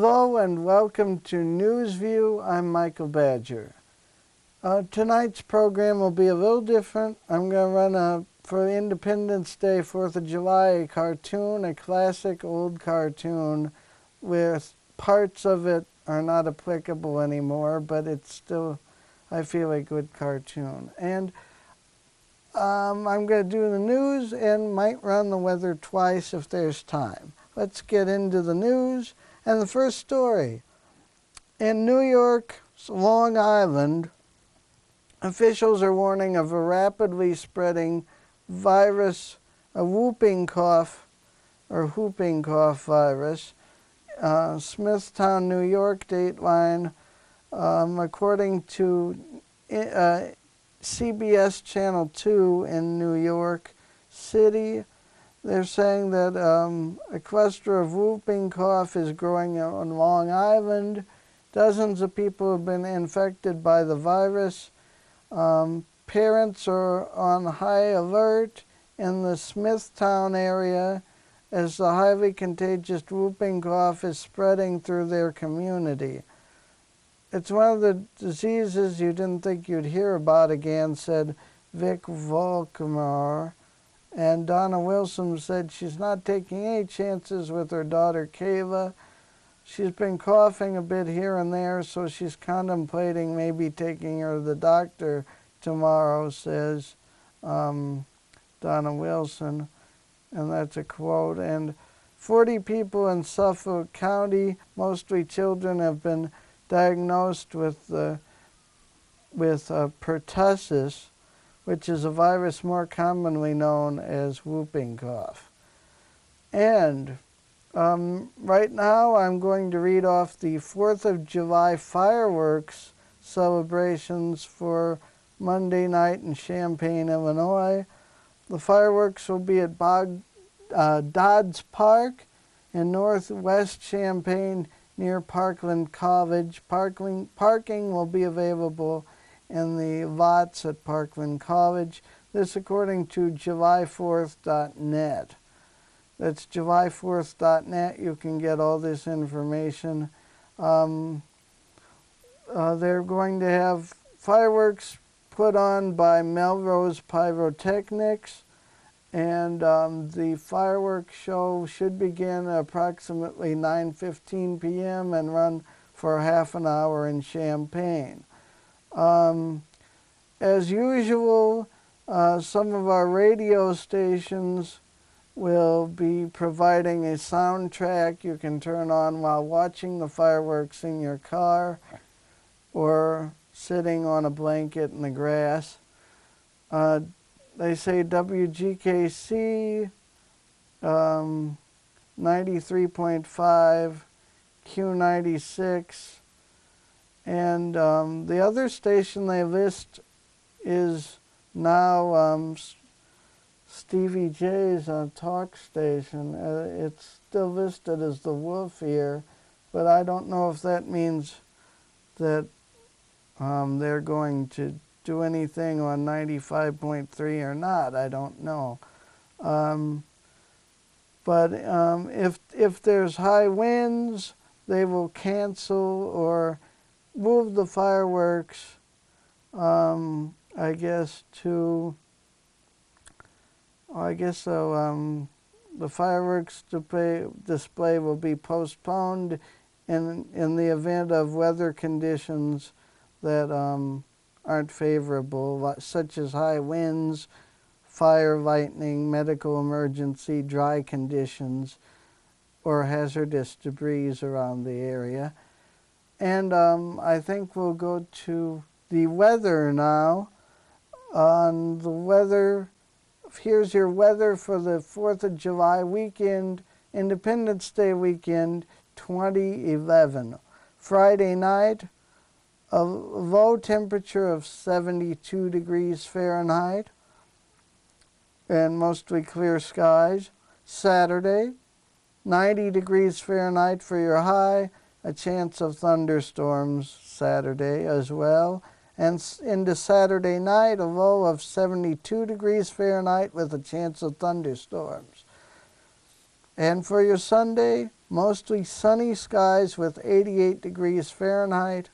Hello and welcome to Newsview. I'm Michael Badger. Uh, tonight's program will be a little different. I'm going to run a, for Independence Day, 4th of July, a cartoon, a classic old cartoon with parts of it are not applicable anymore, but it's still, I feel, a good cartoon. And um, I'm going to do the news and might run the weather twice if there's time. Let's get into the news. And the first story in New York, Long Island, officials are warning of a rapidly spreading virus, a whooping cough or whooping cough virus. Uh, Smithtown, New York, Dateline, um, according to uh, CBS Channel 2 in New York City, they're saying that um, a cluster of whooping cough is growing on Long Island. Dozens of people have been infected by the virus. Um, parents are on high alert in the Smithtown area as the highly contagious whooping cough is spreading through their community. It's one of the diseases you didn't think you'd hear about again, said Vic Volkmar. And Donna Wilson said she's not taking any chances with her daughter Kayla. She's been coughing a bit here and there, so she's contemplating maybe taking her to the doctor tomorrow, says um, Donna Wilson. And that's a quote. And 40 people in Suffolk County, mostly children, have been diagnosed with, uh, with uh, pertussis which is a virus more commonly known as whooping cough. And um, right now I'm going to read off the 4th of July fireworks celebrations for Monday night in Champaign, Illinois. The fireworks will be at Bog, uh, Dodds Park in northwest Champaign near Parkland College. Parkling, parking will be available in the lots at Parkland College. This according to July4th.net. That's July4th.net. You can get all this information. Um, uh, they're going to have fireworks put on by Melrose Pyrotechnics, and um, the fireworks show should begin approximately 9:15 p.m. and run for half an hour in Champaign. Um, as usual, uh, some of our radio stations will be providing a soundtrack you can turn on while watching the fireworks in your car or sitting on a blanket in the grass. Uh, they say WGKC um, 93.5, Q96, and um, the other station they list is now um, Stevie J's uh, talk station. Uh, it's still listed as the Wolf here, but I don't know if that means that um, they're going to do anything on 95.3 or not. I don't know. Um, but um, if if there's high winds, they will cancel or moved the fireworks, um, I guess, to, I guess so, um, the fireworks display will be postponed in, in the event of weather conditions that um, aren't favorable, such as high winds, fire, lightning, medical emergency, dry conditions, or hazardous debris around the area. And um, I think we'll go to the weather now. On the weather, here's your weather for the 4th of July weekend, Independence Day weekend 2011. Friday night, a low temperature of 72 degrees Fahrenheit and mostly clear skies. Saturday, 90 degrees Fahrenheit for your high, a chance of thunderstorms Saturday as well. And into Saturday night, a low of 72 degrees Fahrenheit with a chance of thunderstorms. And for your Sunday, Mostly sunny skies with 88 degrees Fahrenheit.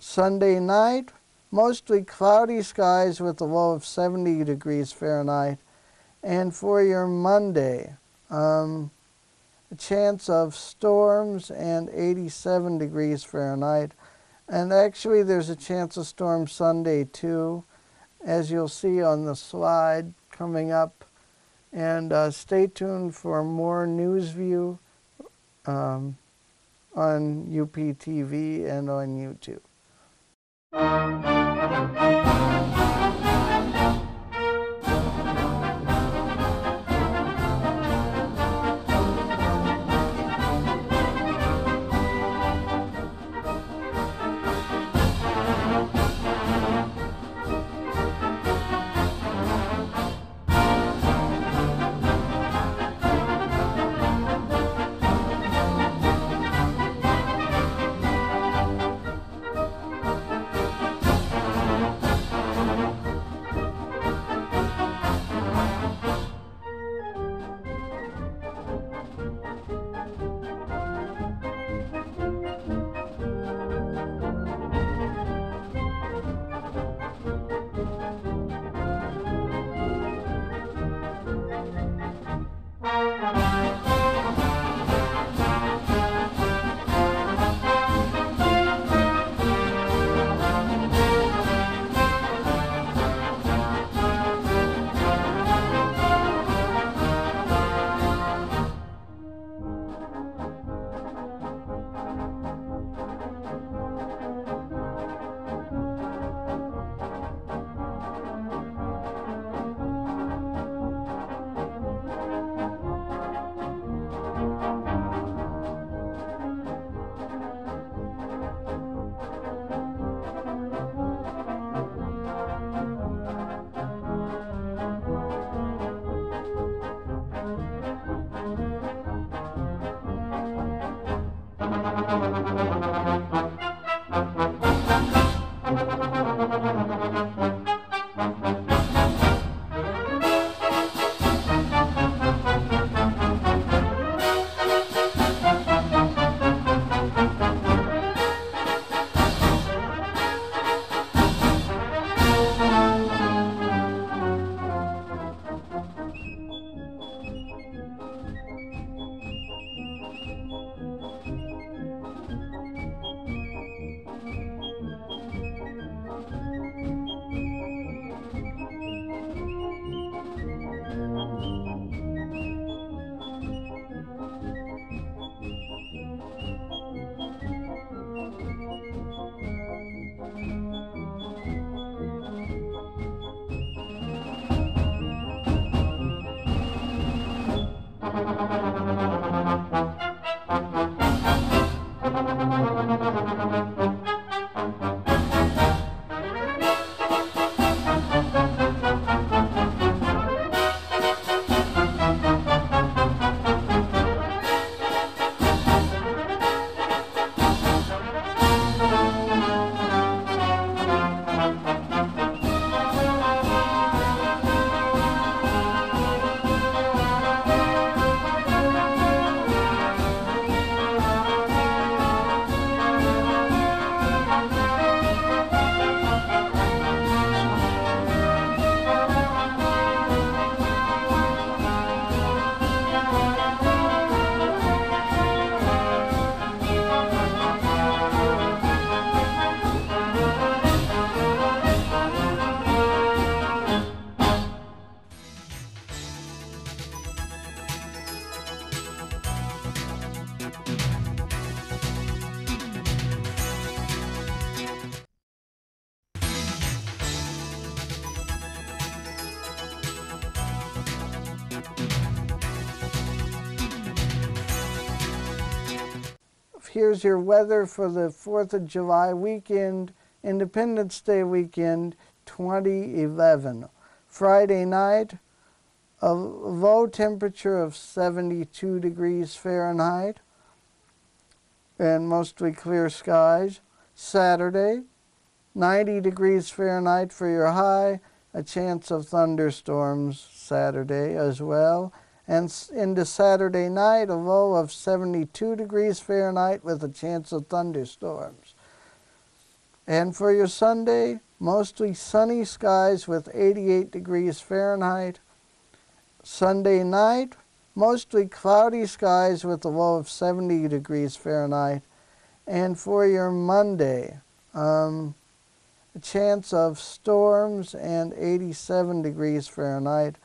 Sunday night, mostly cloudy skies with a low of 70 degrees Fahrenheit. And for your Monday, um, chance of storms and 87 degrees Fahrenheit. And actually, there's a chance of storm Sunday too, as you'll see on the slide coming up. And uh, stay tuned for more news view um, on UPTV and on YouTube. Here's your weather for the 4th of July weekend, Independence Day weekend 2011. Friday night, a low temperature of 72 degrees Fahrenheit and mostly clear skies. Saturday, 90 degrees Fahrenheit for your high, a chance of thunderstorms Saturday as well, And into Saturday night, a low of 72 degrees Fahrenheit with a chance of thunderstorms. And for your Sunday, mostly sunny skies with 88 degrees Fahrenheit. Sunday night, mostly cloudy skies with a low of 70 degrees Fahrenheit. And for your Monday, um, a chance of storms and 87 degrees Fahrenheit.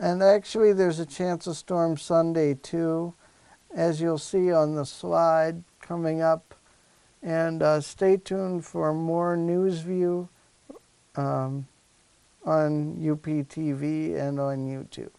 And actually, there's a chance of storm Sunday too, as you'll see on the slide coming up. And uh, stay tuned for more news view um, on UPTV and on YouTube.